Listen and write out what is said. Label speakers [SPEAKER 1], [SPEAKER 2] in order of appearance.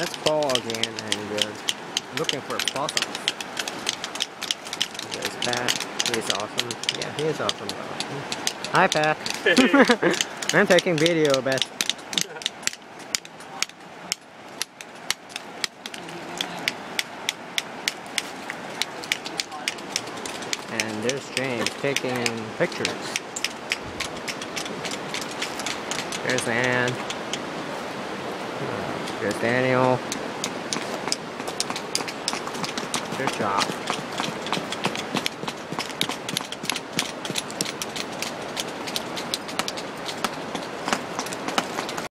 [SPEAKER 1] Let's fall again and uh, looking for fossils. There's Pat. He's awesome. Yeah, he is awesome. Hi, Pat. I'm taking video, Beth. And there's James taking pictures. There's Anne. There's Daniel. Good job.